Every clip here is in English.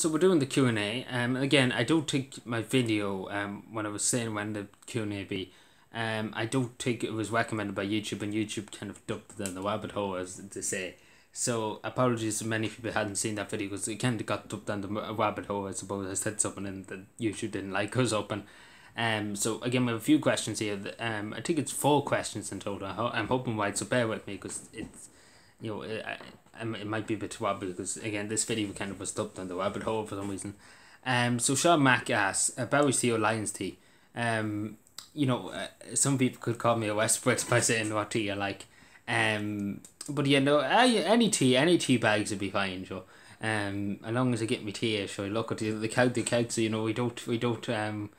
So we're doing the Q and A. Um, again, I don't take my video. Um, when I was saying when the Q and A be, um, I don't think it was recommended by YouTube, and YouTube kind of dumped it the rabbit hole, as to say. So apologies to many people hadn't seen that video because it kind of got dumped down the rabbit hole. I suppose I said something and the YouTube didn't like us open. Um, so again, we have a few questions here. Um, I think it's four questions in total. I'm hoping wide, so bear with me because it's, you know, it, might be a bit too wobbly because again, this video kind of was stuck on the rabbit hole for some reason. Um, so Sean Mack asks, uh, Barry's tea or Lyons tea? Um, you know, uh, some people could call me a West Brit by saying what tea I like. Um, but yeah, no, any tea, any tea bags would be fine, Joe. Um, as long as I get my tea, sure. Look at the the the count. So you know, we don't, we don't, um,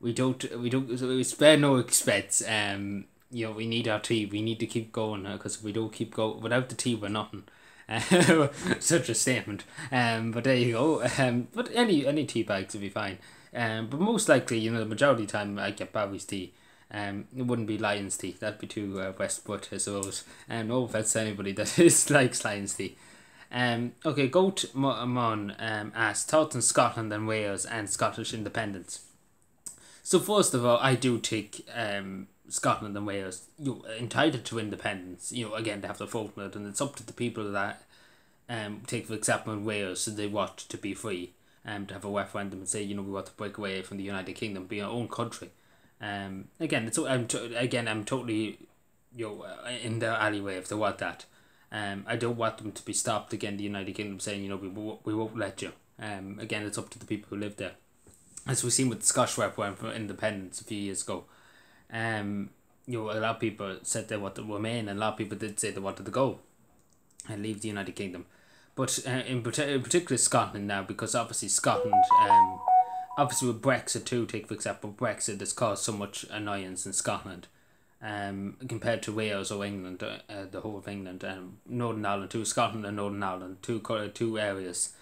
we don't, we don't. So we spare no expense. Um, you know, we need our tea. We need to keep going because uh, we don't keep going without the tea, we're nothing. such a statement. Um, but there you go. Um, but any any tea bags would be fine. Um, but most likely, you know, the majority of the time I get Barry's tea. Um, it wouldn't be Lyons tea. That'd be too uh, West Brit, I suppose. Um, no offense to anybody that is likes Lyons tea. Um, okay, Goat Mon um, asked thoughts on Scotland and Wales and Scottish independence. So first of all, I do take um Scotland and Wales, you know, entitled to independence. You know, again, they have to vote on it, and it's up to the people that um take for example in Wales, so they want to be free, um, to have a referendum and say, you know, we want to break away from the United Kingdom, be our own country. Um, again, it's I'm to, again I'm totally, you know, uh, in their alleyway if they want that. Um, I don't want them to be stopped again. The United Kingdom saying, you know, we we won't let you. Um, again, it's up to the people who live there. As we've seen with the Scottish referendum for independence a few years ago, um, you know, a lot of people said they wanted to remain, and a lot of people did say they wanted to go and leave the United Kingdom. But uh, in, in particular Scotland now, because obviously Scotland, um, obviously with Brexit too, take for example, Brexit has caused so much annoyance in Scotland um, compared to Wales or England, uh, uh, the whole of England, um, Northern Ireland too, Scotland and Northern Ireland, two, two areas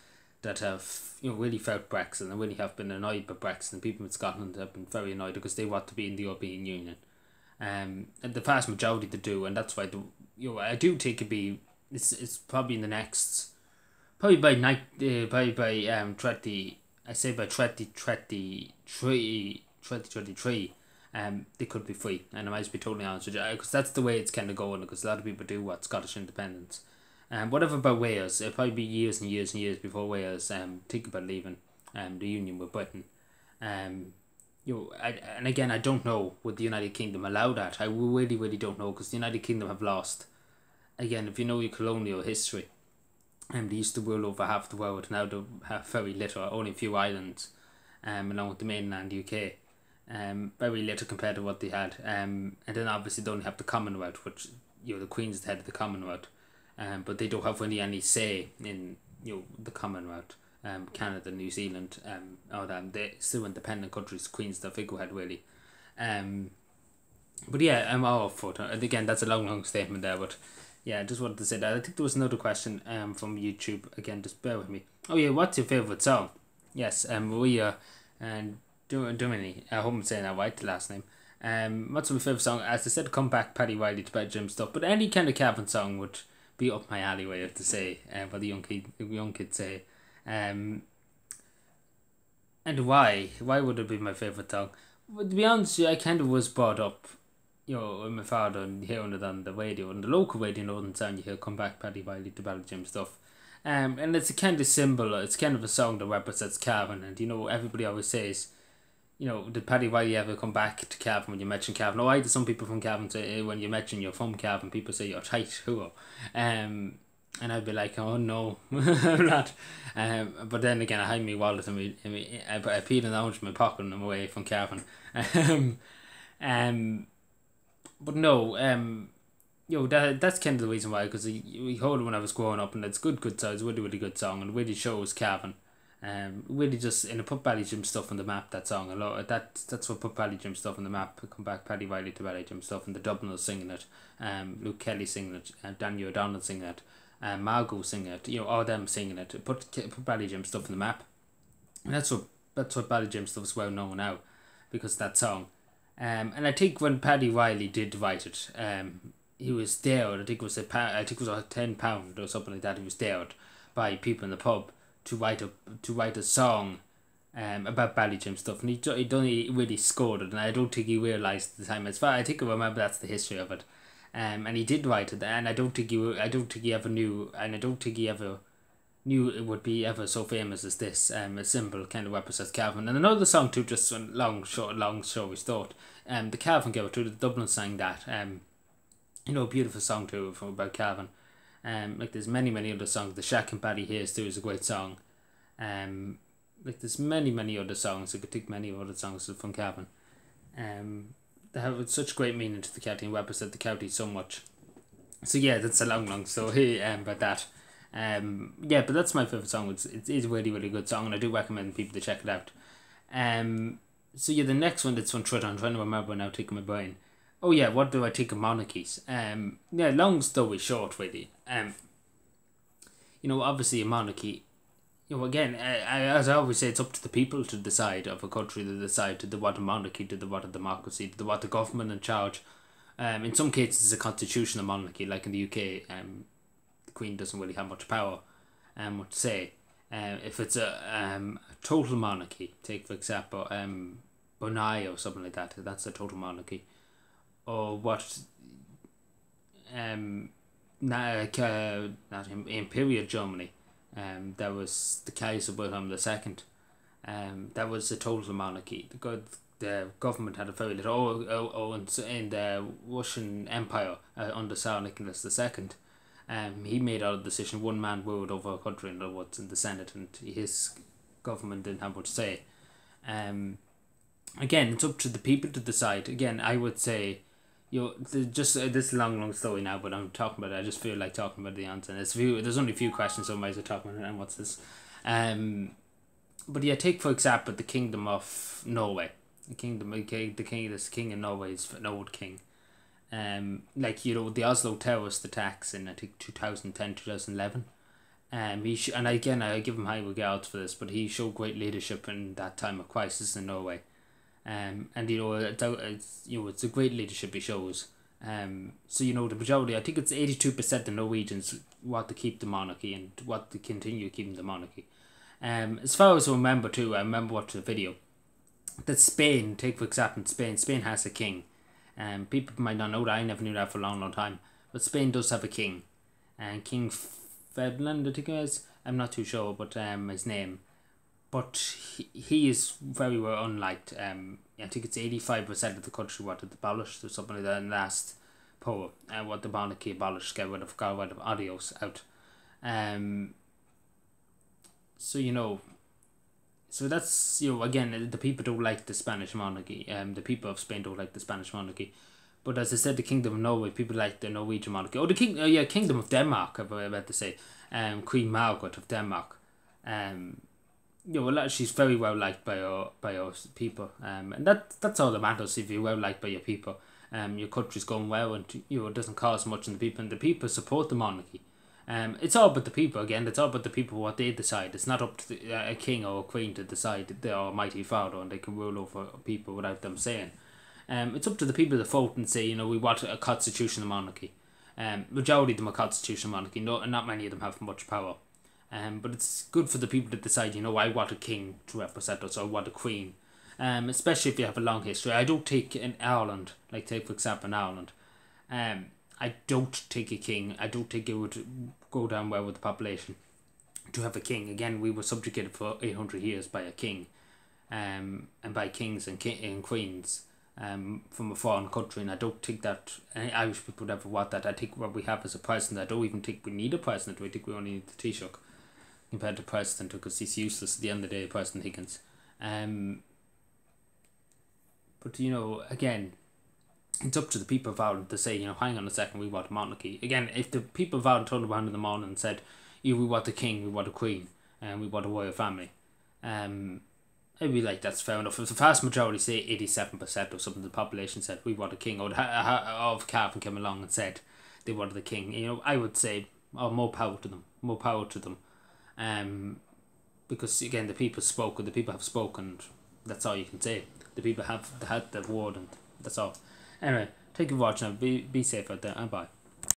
that have you know really felt Brexit and really have been annoyed by Brexit and people in Scotland have been very annoyed because they want to be in the European Union. Um, and the vast majority to do, and that's why the you know I do think it be it's it's probably in the next probably by night uh, by by um twenty I say by twenty twenty three twenty twenty three um they could be free and I might be totally honest with you because that's the way it's kind of going because a lot of people do want Scottish independence um, whatever about Wales, it'll probably be years and years and years before Wales um think about leaving um the union with Britain. Um, you know, I, and again, I don't know would the United Kingdom allow that. I really, really don't know because the United Kingdom have lost. Again, if you know your colonial history, um, they used to rule over half the world. Now they have very little, only a few islands, um, along with the mainland UK. Um, very little compared to what they had. Um, and then obviously they only have the Commonwealth, which you know the Queen's the head of the Commonwealth um, but they don't have really any say in you know the Commonwealth. Um, Canada, New Zealand, um, all that they still independent countries. Queen's the figurehead really. Um, but yeah, I'm all for it. And again, that's a long, long statement there, but yeah, I just wanted to say that. I think there was another question um from YouTube. Again, just bear with me. Oh yeah, what's your favorite song? Yes, um, Maria and Domini. I hope I'm saying that right. The last name. Um, what's my favorite song? As I said, come back, Paddy Reilly to Ballyjamesduff. But any kind of Cavan song would be up my alleyway, I have to say, uh, what the young kid, young kids say. Um, and why? Why would it be my favourite song? Well, to be honest, I kind of was brought up, you know, with my father and hearing it on the radio, on the local radio, Northern Sound, you hear Come Back, Paddy Reilly, the Ballyjamesduff. Um, and it's a kind of symbol, it's kind of a song that represents Cavan, and you know, everybody always says, you know, did Paddy Reilly ever come back to Cavan when you mention Cavan? Oh, I do some people from Cavan say when you mention you're from Cavan, people say you're tight, who? Um, and I'd be like, oh no, I'm not. Um, but then again, I hide my wallet and me, and me I, I peel of my pocket and I'm away from Cavan. Um, um, but no, um, you know, that, that's kind of the reason why, because we heard it when I was growing up and it's good, good song, it's really, really good song and really shows Cavan um, really just in a put Ballyjamesduff on the map. That song a lot. That that's what put Ballyjamesduff on the map. Come back, Paddy Reilly to Ballyjamesduff, and the Dubliners singing it. Um, Luke Kelly singing it. Uh, Daniel O'Donnell singing it. Um, Margo singing it. You know, all them singing it. Put put Ballyjamesduff on the map. And that's what that's what Ballyjamesduff is well known now, because that song. Um, and I think when Paddy Reilly did write it, um, he was dared. I think it was a I think it was a ten pound or something like that. He was dared by people in the pub to write a to write a song um, about Ballyjamesduff, and he he done he really scored it, and I don't think he realised the time as far. I think I remember that's the history of it, um, and he did write it, and I don't think he I don't think he ever knew, and I don't think he ever knew it would be ever so famous as this. Um, a symbol kind of represents Cavan, and another song too, just long short long story short. Um, the Cavan Girl too, the Dublin sang that. Um, you know, a beautiful song too from about Cavan. Um, like there's many many other songs. The Shack and Paddy Hayes too is a great song. Um, like there's many many other songs. I could take many other songs from Cavan. Um, they have such great meaning to the county and represent the county so much. So yeah, that's a long long story um, about that. Um, yeah, but that's my favorite song. It's it is a really really good song, and I do recommend people to check it out. Um, so yeah, the next one that's from Twitter, I'm trying to remember now, taking my brain. Oh yeah, what do I think of monarchies? Um, yeah, long story short, really. Um, you know, obviously a monarchy you know, again, I, I, as I always say, it's up to the people to decide of a country to decide to the what a monarchy, to the what a democracy, to the what the government in charge. Um, in some cases, it's a constitutional monarchy, like in the UK. Um, the Queen doesn't really have much power, um, what to say. Uh, if it's a um a total monarchy, take for example um Brunei or something like that, that's a total monarchy, or what um not, uh, not Imperial Germany um, there was the case of Wilhelm II. Um, that was a total monarchy. The good the government had a very little. Oh, oh, oh in, the Russian Empire uh, under Tsar Nicholas II, um, he made a decision. One man ruled over a country, other words, in the Senate, and his government didn't have much say. Um, again, it's up to the people to decide. Again, I would say you just uh, this long, long story now, but I'm talking about it. I just feel like talking about the answer. There's few. There's only a few questions, so I might as well talk about it. And what's this? Um, but yeah, take for example the kingdom of Norway. The kingdom, the king, the king, this king in Norway is an old king. Um, like you know the Oslo terrorist attacks in I think 2010, 2011. Um, he sh- and again I give him high regards for this, but he showed great leadership in that time of crisis in Norway. Um, and you know it's, you know it's a great leadership he shows. Um, so you know the majority, I think it's eighty two percent of Norwegians want to keep the monarchy and want to continue keeping the monarchy. Um, as far as I remember too, I remember watching the video. That Spain, take for example, Spain. Spain has a king. Um, people might not know that. I never knew that for a long, long time. But Spain does have a king, and King Ferdinand, I think it is. I'm not too sure, but um, his name but he, he is very well unliked. Um, I think it's eighty five percent of the country wanted abolished or something like that in the last poll. Uh, what the monarchy abolished, get rid of, got rid of adios out. Um. So you know. So that's you know again the people don't like the Spanish monarchy. Um, the people of Spain don't like the Spanish monarchy. But as I said, the Kingdom of Norway, people like the Norwegian monarchy. Oh, the king, oh yeah, Kingdom of Denmark. I was about to say, um, Queen Margaret of Denmark. Um, you know, she's very well liked by your by your people, um, and that that's all that matters. If you're well liked by your people, um, your country's going well, and you know it doesn't cost much on the people, and the people support the monarchy. Um, it's all about the people again. It's all about the people what they decide. It's not up to the, uh, a king or a queen to decide the almighty father, and they can rule over people without them saying. Um, it's up to the people to vote and say, you know, we want a constitutional monarchy. Um, majority of them are constitutional monarchy. No, and not many of them have much power. Um, but it's good for the people to decide, you know, I want a king to represent us or I want a queen. Um, especially if you have a long history. I don't take in Ireland, like take for example in Ireland, um, I don't take a king. I don't think it would go down well with the population to have a king. Again, we were subjugated for 800 years by a king um, and by kings and, king, and queens um, from a foreign country. And I don't think that any Irish people would ever want that. I think what we have is a president. I don't even think we need a president. I think we only need the Taoiseach compared to President because he's useless at the end of the day, President Higgins. Um, but you know, again, it's up to the people of Ireland to say, you know, hang on a second, we want a monarchy. Again, if the people of Ireland turned around in the morning and said, you, we want a king, we want a queen, and we want a royal family, um, I'd be like, that's fair enough. If the vast majority, say 87% or something, of the population said, we want a king, or of Cavan came along and said they wanted a king, you know, I would say, oh, more power to them, more power to them. Um, because again, the people spoke, the people have spoken. That's all you can say. The people have had the word, and that's all. Anyway, thank you for watching. Be be safe out there, and bye.